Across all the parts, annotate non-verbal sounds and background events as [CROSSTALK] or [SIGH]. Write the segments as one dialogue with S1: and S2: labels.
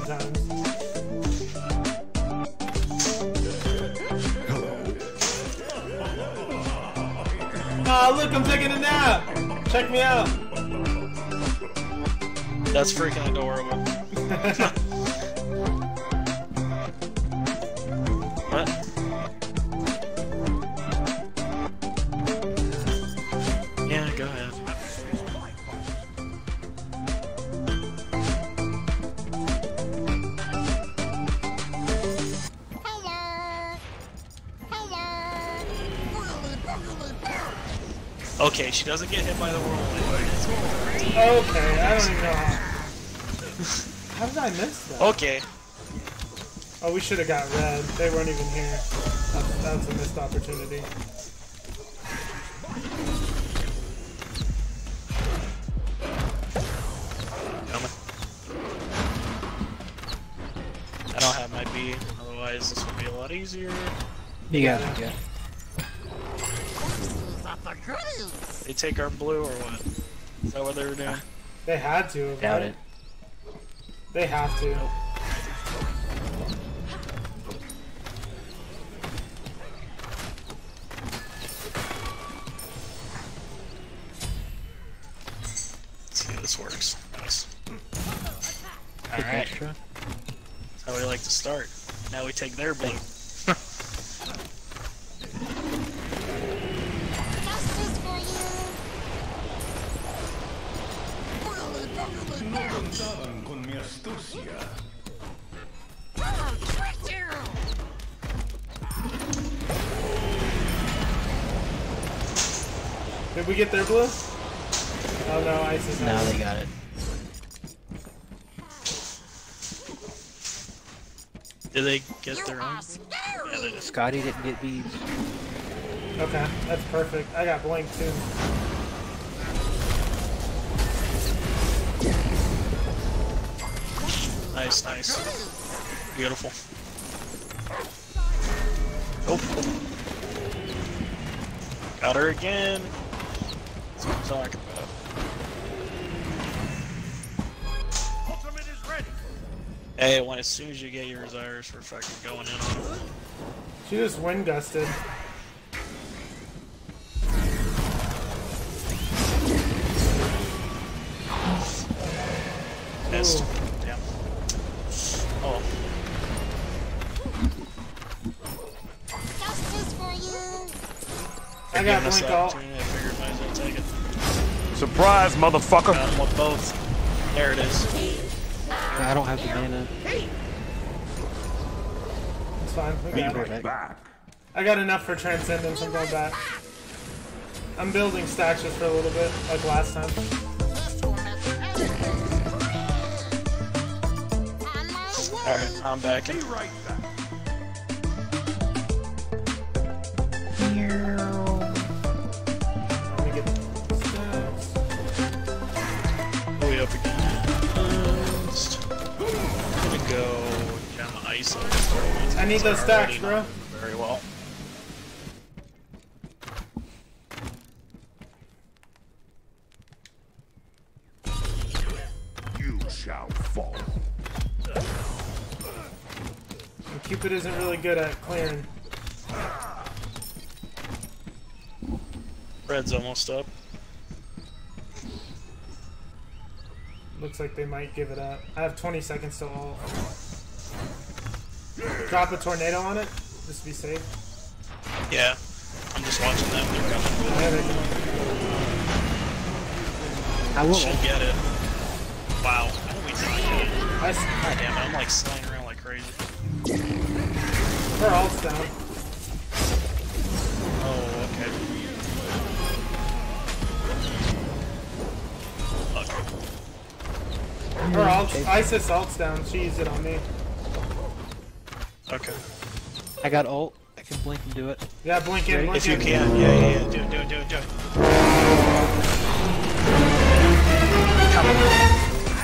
S1: mean sometimes. Oh look, I'm taking a nap. Check me out.
S2: That's freaking adorable. [LAUGHS] she doesn't get hit by the whirlwind.
S1: Okay, I don't even know how. [LAUGHS] How did I miss that?
S2: Okay,
S1: Oh, we should have got red. They weren't even here. That's, that a missed opportunity.
S2: I don't have my B, otherwise this would be a lot easier.
S3: You got it, yeah.
S2: They take our blue or what? Is that what they were doing?
S1: They had to.
S3: Doubt it.
S1: They have to.
S2: Let's see how this works. Nice. Alright, that's how we like to start. Now we take their blue.
S1: Did we get their blue? Oh no, ice is
S3: Now they got it.
S2: Did they get their own? Yeah, they did.
S3: Scotty didn't get beads.
S1: Okay, that's perfect. I got blank too.
S2: Nice, nice. Beautiful. Oh. Got her again. That's what I'm talking about. Hey, when as soon as you get your desires, we're fucking going in on it.
S1: She just wind gusted.
S2: Missed.
S1: Ooh.
S2: Damn. Oh,
S1: I got
S2: given us
S1: blink
S2: the
S4: Surprise, motherfucker!
S2: Got 'em with both. There it is.
S3: I don't have the mana.
S1: It's fine. We
S3: Bring
S1: got
S3: her
S1: it.
S3: back.
S5: Back.
S1: I got enough for Transcendence. I'm going back. I'm building stacks just for a little bit, like last time.
S2: Alright, I'm back in.
S1: Let
S2: ice on this.
S1: I need those stacks, bro.
S2: Very well.
S5: You shall fall.
S1: And Cupid isn't really good at clearing.
S2: Red's almost up.
S1: Looks like they might give it up. I have 20 seconds to ult. Drop a tornado on it, just to be safe.
S2: Yeah. I'm just watching them. They're coming.
S1: Yeah, they can.
S3: I will.
S2: Should get it. Wow. How did we not get it?
S1: I s-
S2: God damn it. I'm like sliding around like crazy.
S1: her ult's down.
S2: Oh, okay. Okay.
S1: Her ult, Isis ult's down. She used it on me.
S2: Okay.
S3: I got ult. I can blink and do it.
S1: Yeah, blink in, blink
S2: If you
S1: in.
S2: can, yeah, yeah, yeah. Do it, do it, do it, do it. Come on.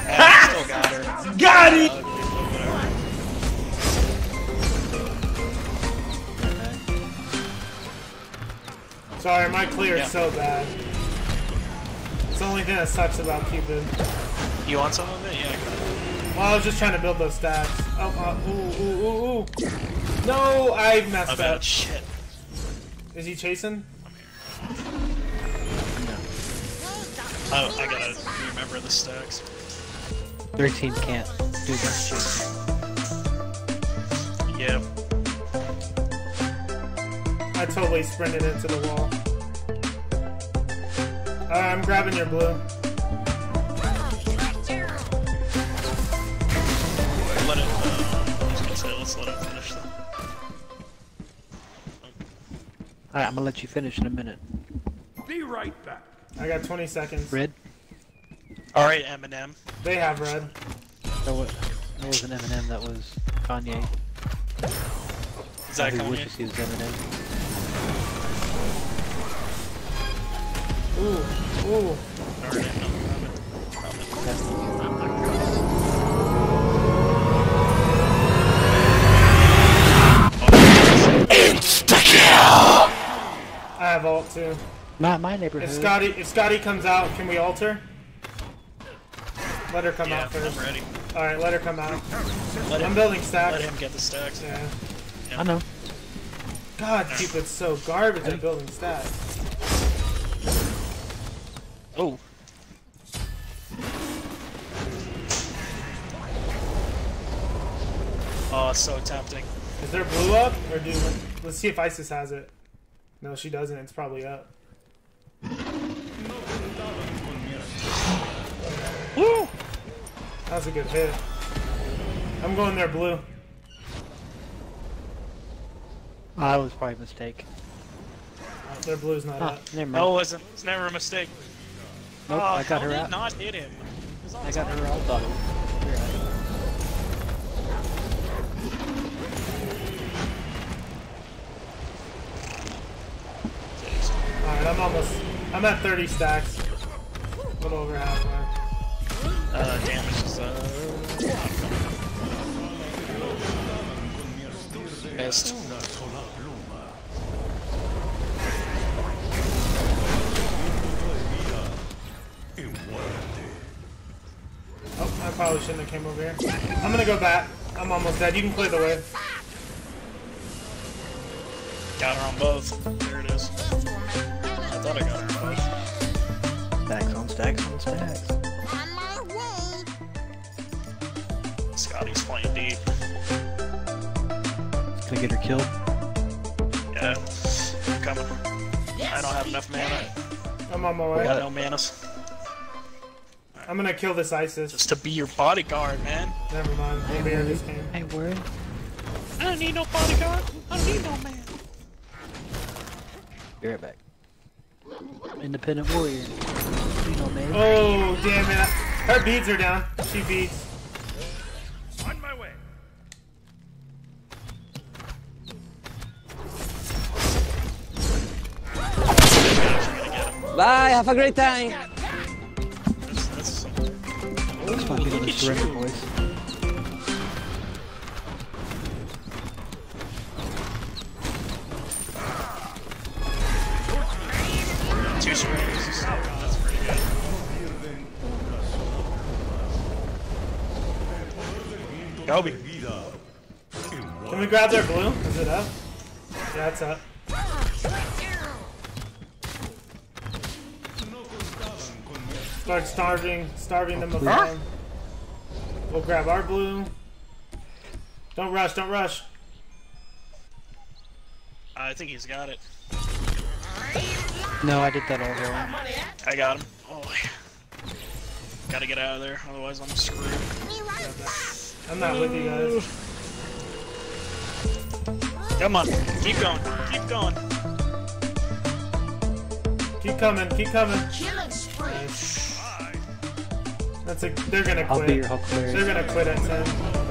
S2: Yeah, still got her.
S4: Got it!
S1: Sorry, my clear
S2: yeah.
S1: is so bad. It's the only thing that sucks about Cupid.
S2: You want some of it? Yeah, I got it.
S1: Well, I was just trying to build those stacks. Oh, uh, ooh, ooh, ooh, ooh. No, I
S2: My
S1: messed
S2: bad.
S1: up.
S2: Shit.
S1: Is he chasing? No.
S2: Oh, I gotta remember the stacks.
S3: Their team can't do this chasing.
S2: Yeah.
S1: I totally sprinted into the wall. Uh, I'm grabbing your blue.
S3: Alright, I'm gonna let you finish in a minute.
S5: Be right back.
S1: I got 20 seconds.
S3: Red?
S2: All right, Eminem.
S1: They have red.
S3: That was, that was an Eminem, that was Kanye.
S2: Is that Kanye?
S3: wishes he was Eminem?
S1: Ooh, ooh.
S2: Darn it, no, grab it.
S1: Too.
S3: Not my neighborhood.
S1: If Scotty, if Scotty comes out, can we alter? Let her come
S2: Yeah,
S1: out first.
S2: I'm ready.
S1: All right, let her come out.
S2: Let
S1: I'm
S2: him,
S1: building stacks.
S2: let
S1: stacks.
S2: him get the stacks.
S1: Yeah.
S3: I know.
S1: God, Cupid's so garbage at building stacks.
S2: Oh. Oh, it's so tempting.
S1: Is there blue up, or do let's see if Isis has it? No, she doesn't. It's probably up.
S2: Woo!
S1: That was a good hit. I'm going there blue.
S3: Oh, that was probably a mistake.
S1: Uh, their blue's not
S3: Huh,
S1: up.
S3: never mind.
S2: No, it wasn't. It's never a mistake.
S3: nope,
S2: oh,
S3: I got
S2: how
S3: her
S2: did not hit him. It was on
S3: I got her out.
S1: All right, I'm almost. I'm at 30 stacks. A little over halfway.
S2: Uh, damage is, uh... Missed.
S1: Oh, I probably shouldn't have came over here. I'm gonna go back. I'm almost dead. You can clear the way.
S2: Got her on both. There it is. I thought I got her on both.
S3: Stacks on stacks on stacks.
S2: Scotty's playing deep.
S3: Can I get her killed?
S2: Yeah. I'm coming. I don't have enough mana.
S1: I'm on my
S2: I
S1: way.
S2: got no manas.
S1: I'm gonna kill this Isis.
S2: Just to be your bodyguard, man.
S1: Never mind. Maybe I just came.
S3: Ain't worried.
S2: I don't need no bodyguard. I don't need no man.
S3: Be right back. Independent warrior. You know, man.
S1: Oh, damn it. Her beads are down. She beats.
S5: On my way.
S4: Bye, have a great time.
S2: That's, that's some...
S3: This might be the surrender voice.
S2: Two surrenders. That's pretty good. Gobi.
S1: Can we grab their blue? Is it up? Yeah, it's up. Start starving, starving them of fun. We'll grab our blue. Don't rush, don't rush.
S2: I think he's got it.
S3: No, I did that all wrong.
S2: I got him. Oh, Gotta get out of there, otherwise I'm screwed.
S1: I'm not with you guys.
S2: Come on, keep going, keep going.
S1: Keep coming, keep coming. Nice. That's a. They're gonna
S3: I'll be your
S1: quit. They're gonna quit at ten.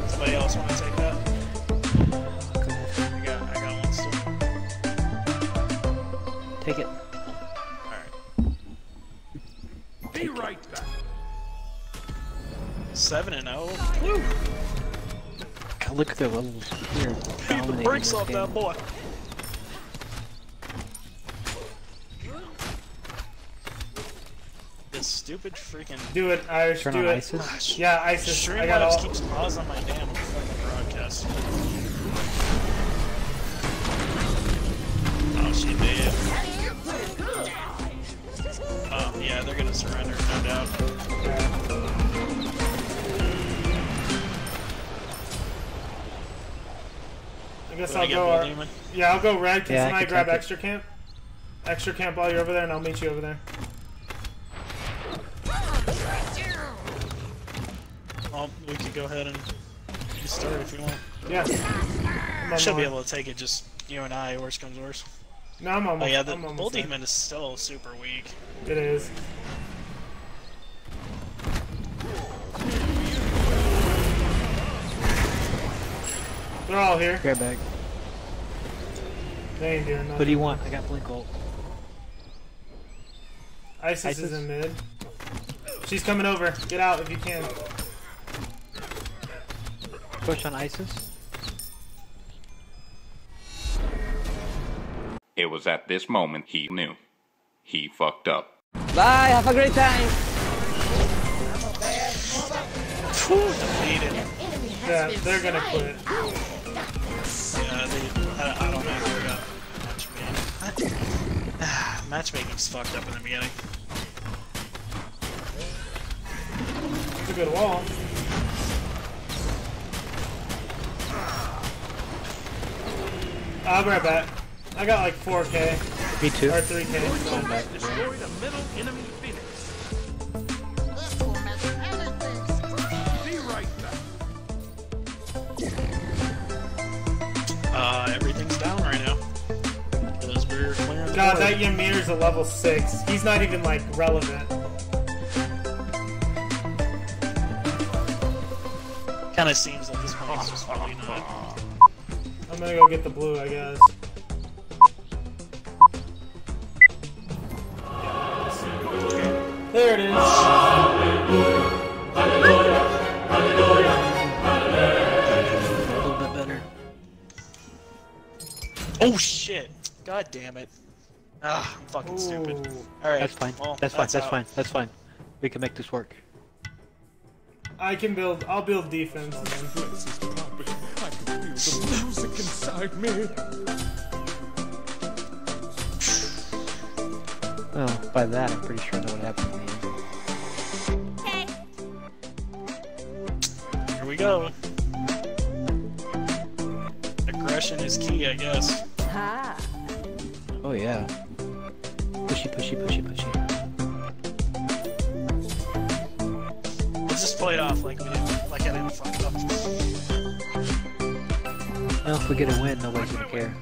S2: Somebody else want to take that?
S3: look at their levels.
S2: Beat the brakes off
S3: game.
S2: that boy. This stupid freaking.
S1: Do it, Irish.
S3: Turn
S1: do it.
S3: ISIS?
S1: Yeah, ISIS. Streamlabs I got all.
S2: keeps paws on my damn fucking broadcast. Oh, she did. Yeah, oh, they're gonna surrender, no doubt. Yeah.
S1: I guess
S2: I
S1: I'll go. Our, yeah, I'll go red. Can
S3: Yeah, I
S1: somebody
S3: can
S1: grab
S3: take it.
S1: extra camp? Extra camp while you're over there, and I'll meet you over there.
S2: Well, we could go ahead and get started if you want.
S1: Yeah. I'm
S2: Should be able to take it, just you and I, worst comes worst.
S1: No, I'm oh, almost.
S2: Oh yeah, the
S1: I'm
S2: Bull. Demon is still super weak.
S1: It is. They're all here.
S3: Grab bag.
S1: They ain't doing nothing.
S3: What do you want? I got blink ult.
S1: ISIS,
S3: ISIS?
S1: is in mid. She's coming over. Get out if you can.
S3: Push on ISIS.
S4: It was at this moment he knew. He fucked up.
S6: Bye, have a great time.
S2: Phew, defeated.
S1: Yeah, they're gonna quit.
S2: Matchmaking's fucked up in the beginning.
S1: It's a good wall. I'll be right back. I got like 4k
S3: Me too.
S1: or 3k. God,
S2: board.
S1: that Ymir's a level 6. He's not even like relevant.
S2: Kind of seems at this point it's just really not.
S1: I'm gonna go get the blue, I guess. There it is.
S3: A little bit better.
S2: Oh shit! God damn it! Ah, I'm fucking stupid. All right,
S3: That's fine.
S2: Well,
S3: that's fine. That's
S2: out.
S3: fine. That's fine. We can make this work.
S1: I can build. I'll build defense. And then.
S5: This is pumping. I can feel the music inside me.
S3: Well, by that, I'm pretty sure I know what happened in the end.
S2: Here we go. Aggression is key, I guess.
S3: Oh yeah. Pushy, pushy, pushy, pushy.
S2: Let's just play it off like we didn't, like I didn't fuck up.
S3: Well, if we get a win, nobody's gonna care.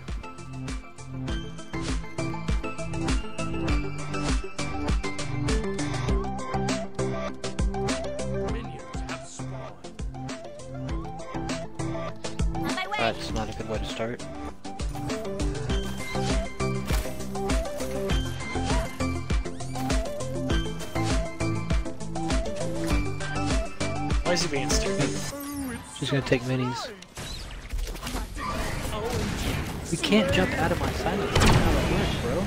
S5: Minions have spawned.
S3: That's not a good way to start. She's gonna take minis. You can't jump out of my silence. That's how it works, bro.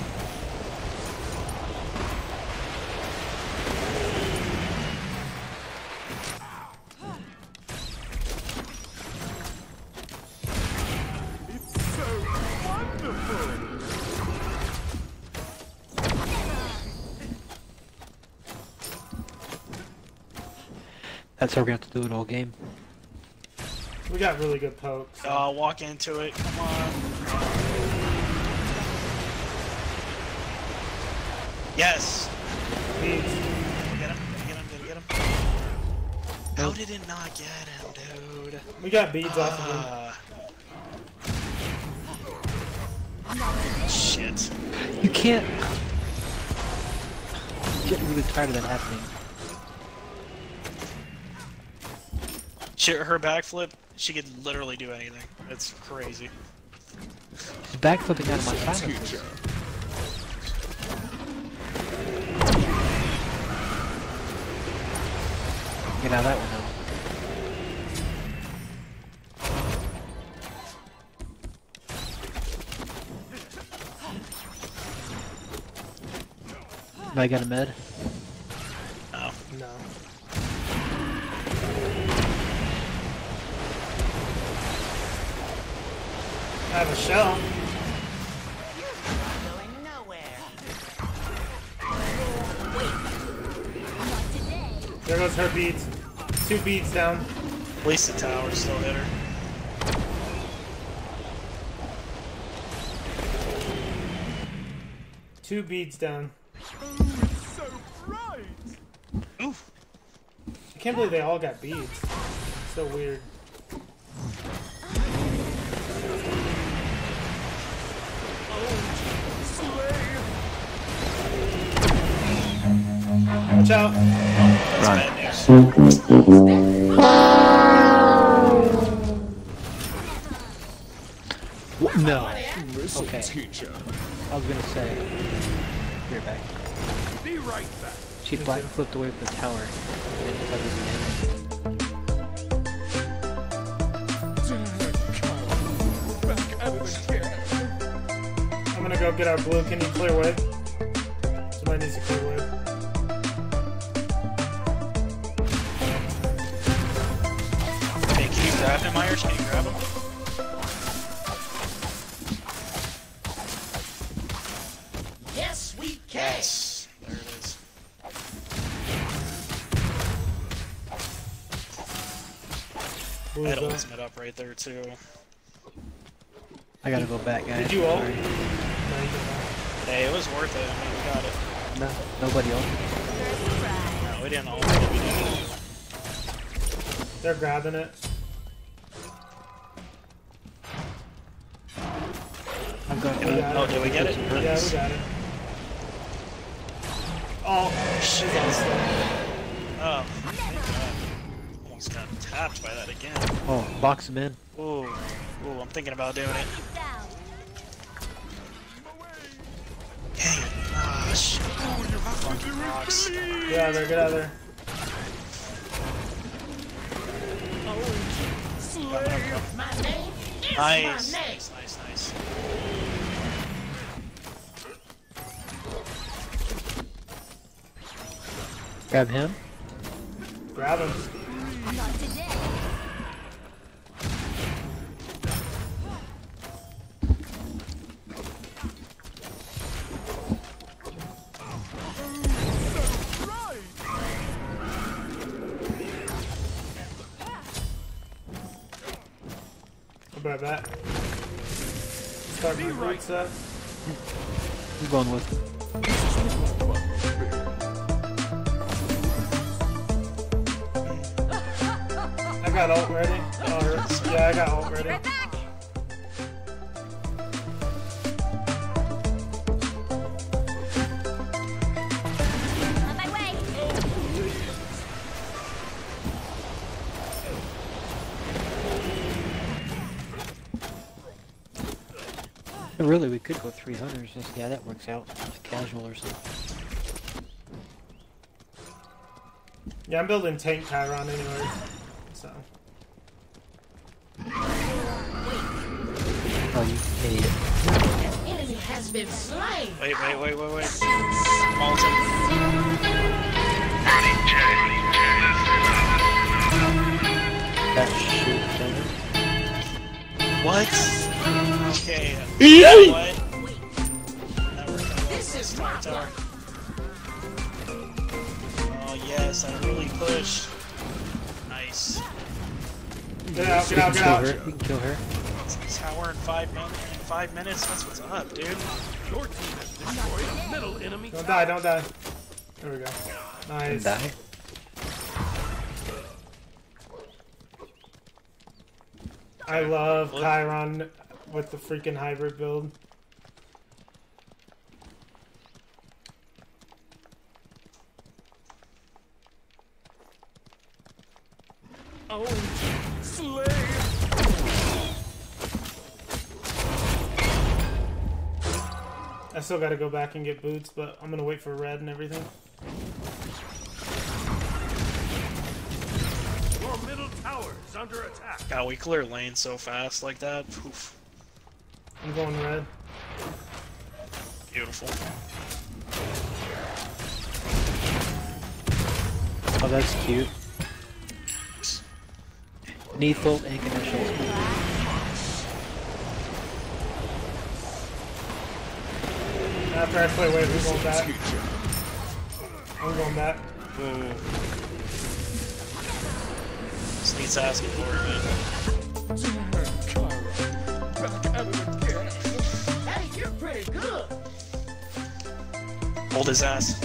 S3: That's how gonna have to do it all game.
S1: We got really good pokes.
S2: Uh, walk into it. Come on. Yes.
S1: Beats.
S2: Get him. Get him. Get him. How did it not get him, dude?
S1: We got beads off of him.
S2: Uh, shit.
S3: You can't. I'm getting really tired of that happening.
S2: Shit, her backflip, she could literally do anything. It's crazy.
S3: She's backflipping out of my silence. Get out of that one now. I got a med.
S1: No. No. I have a shell. There goes her beads. Two beads down.
S2: At least the tower still hit her.
S1: Two beads down.
S5: So bright!
S2: Oof.
S1: I can't believe they all got beads. So weird. Watch out!
S2: That's bad
S3: No. Okay.
S5: teacher.
S3: I was gonna say. You're back.
S5: Be right back.
S3: She flat flipped away from the tower.
S1: Go get our blue. Can you clear wave? Somebody needs to clear wave.
S2: Hey, can you grab him, Myers? Can you grab him?
S7: Yes, we can.
S2: Yes. There it is.
S1: Blue's
S2: That
S1: up.
S2: ultimate up right there, too.
S3: I gotta go back, guys.
S1: Did you ult?
S2: Hey, it was worth it. I mean, we got it.
S3: No, nobody else.
S2: No, we didn't ult it. We didn't.
S1: They're grabbing it.
S3: I'm going.
S1: We got
S2: Oh, did we get it?
S1: Yeah, we got it. Oh, she's on.
S2: Oh, thank God. Almost got tapped by that again.
S3: Oh, box him in.
S2: Ooh. Ooh, I'm thinking about doing it. Dang it. Shit. Fucking rocks.
S1: Get out of there, get out of there.
S7: My name is
S2: Nice.
S7: my name.
S2: Nice, nice, nice.
S3: Grab him.
S1: Grab him.
S7: Not today.
S1: Start my boots up.
S3: I'm going with him.
S1: I got ult ready. Oh, yeah, I got ult ready. [LAUGHS]
S3: Really, we could go three hunters. Just, yeah, that works out. Just casual or something.
S1: Yeah, I'm building tank Chiron anyway. So.
S3: Oh, you idiot.
S7: Enemy has been slain.
S2: Wait, wait, wait, wait, wait. Molten.
S3: That shoot.
S2: What? Okay. You know what? Now we're gonna
S7: This is my
S2: tower. Oh yes, I really pushed. Nice.
S1: Get out, get out,
S3: can
S1: get
S3: kill
S1: out.
S3: her. We can kill her.
S2: Tower in five minutes. In five minutes. That's what's up, dude.
S5: Your team has destroyed a middle enemy
S1: Don't die, don't die. There we go.
S3: And
S1: Nice.
S3: die.
S1: I love Chiron with the freaking hybrid build.
S5: Oh, slay!
S1: I still gotta go back and get boots, but I'm gonna wait for red and everything.
S5: Your middle tower is under attack.
S2: God, we clear lane so fast like that. Oof.
S1: I'm going red.
S2: Beautiful.
S3: Oh, that's cute. Neathult and Ganesha.
S1: After I play wave, we're going back. I'm going back.
S2: Ooh. Sneed's asking for it, man.
S7: Pretty good.
S2: Hold his ass.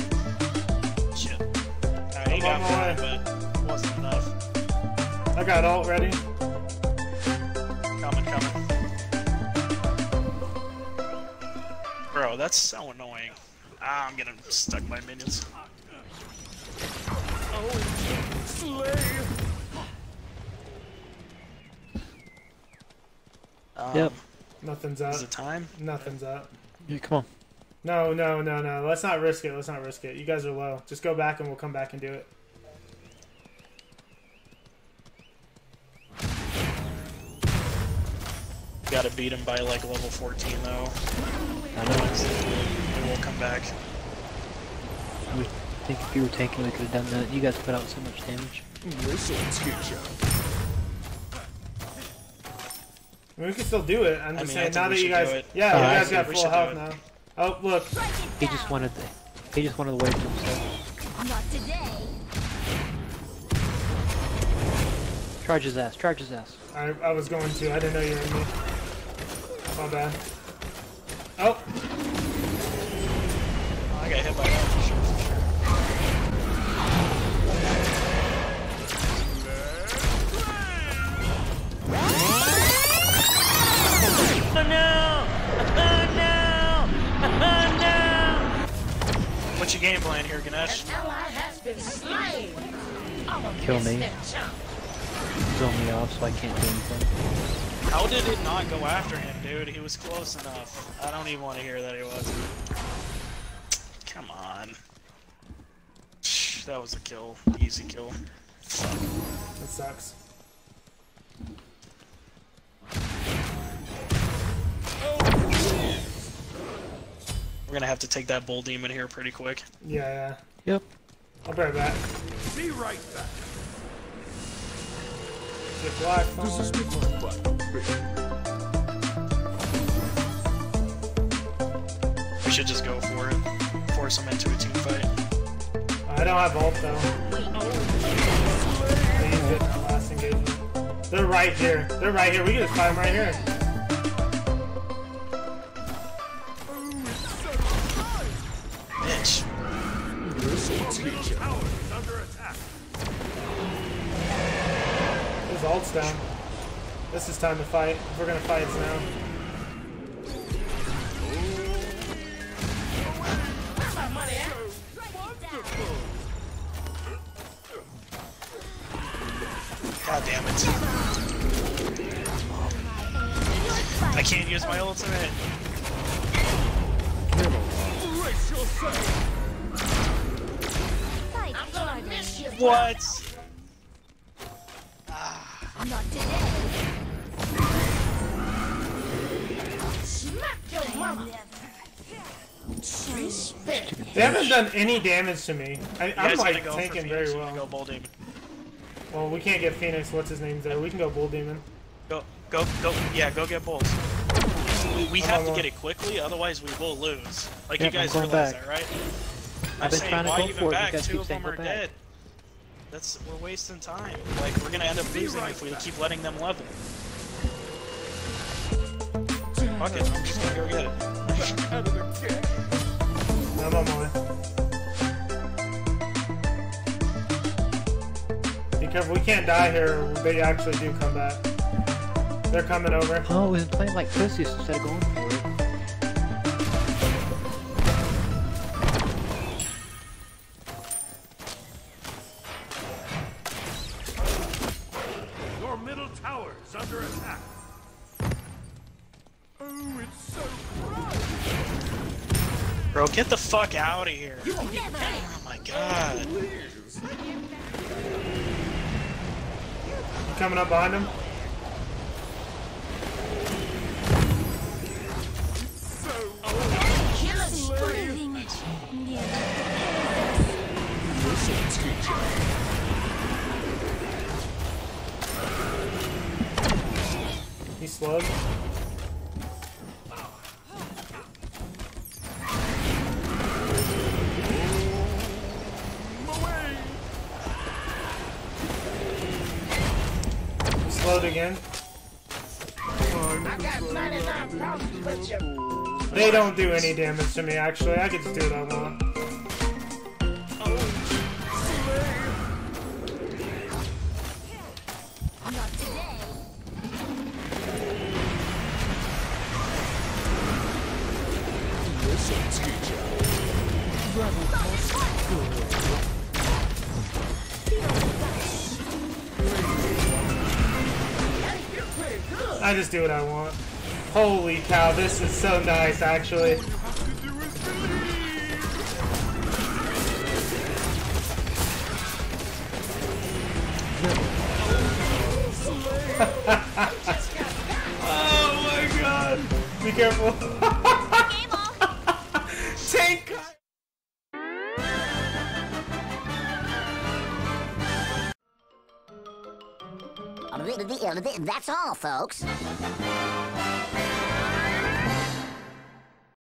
S2: Shit. Alright, he
S1: I'm
S2: got
S1: on
S2: five, but wasn't enough.
S1: I got ult ready.
S2: Coming, coming. Bro, that's so annoying. Ah, I'm getting stuck by minions.
S5: Oh, Slay.
S2: Um,
S3: Yep.
S1: Nothing's up.
S2: Is it time?
S1: Nothing's up.
S3: Yeah, come on.
S1: No, no, no, no. Let's not risk it. Let's not risk it. You guys are low. Just go back and we'll come back and do it.
S2: Gotta beat him by like level 14 though.
S3: I know.
S2: Otherwise, we will come back.
S3: I think if you were tanking, we could have done that. You guys put out so much damage.
S5: This'll teach ya.
S1: I mean, we can still do it. I'm
S2: I
S1: just
S2: mean,
S1: saying now that you guys, yeah,
S3: Oh,
S1: you guys
S3: see.
S1: got full health now. Oh, look,
S3: He just wanted the. He just wanted the wave to himself.
S7: Not today.
S3: Charge his ass. Charge his ass.
S1: I, I was going to. I didn't know you were in me. My bad. Oh,
S2: I got hit by that no! Oh no! Oh no! What's your game plan here, Ganesh?
S7: An ally has been slain.
S3: Kill me.
S7: that chump.
S3: Throw me off so I can't do anything.
S2: How did it not go after him, dude? He was close enough. I don't even want to hear that he was. Come on. That was a kill. Easy kill.
S1: that sucks.
S2: We're gonna have to take that bull demon here pretty quick.
S1: Yeah, yeah.
S3: Yep.
S1: I'll be right back.
S5: Be right back.
S1: Get
S5: This is
S1: phone.
S5: with my butt.
S2: We should just go for it. Force him into a team fight.
S1: I don't have ult though. I used it in our last engagement. They're right here. They're right here. We can just fight them right here. His ult's down. This is time to fight. We're gonna fight, it's now.
S7: Where's my money at?
S2: God damn it. I can't use my ultimate.
S5: Brace yourself.
S7: I'm gonna miss you.
S2: What?
S7: Smack your mama. Respect.
S1: They haven't done any damage to me. I,
S2: You
S1: I'm like
S2: gonna go
S1: tanking very
S2: Phoenix or
S1: well.
S2: Go bull demon.
S1: Well, we can't get Phoenix. What's his name's there? We can go Bull Demon.
S2: Go, go, go. Yeah, go get bulls. We, we have to get it quickly, otherwise we will lose. Like
S3: Yep,
S2: you
S3: I'm
S2: guys
S3: going
S2: realize
S3: back.
S2: that, right? I'm
S3: I've been
S2: saying,
S3: trying to
S2: why
S3: go for it, you
S2: back?
S3: guys
S2: Two of them are
S3: back.
S2: dead. That's we're wasting time. Like we're gonna end up losing if we keep letting them level. Fuck it, I'm just gonna go get it.
S5: At it again.
S1: I'm on my way. Be careful. We can't die here. They actually do come back. They're coming over.
S3: Oh, we've been playing like pussies instead of going
S2: fuck out of here. You won't get Oh my god.
S1: You Coming up behind him. He slugged. Again. They don't do any damage to me, actually. I can just do what I want.
S7: Not
S1: I just do what I want. Holy cow, this is so nice, actually. [LAUGHS] oh my god! Be careful.
S8: That's all, folks.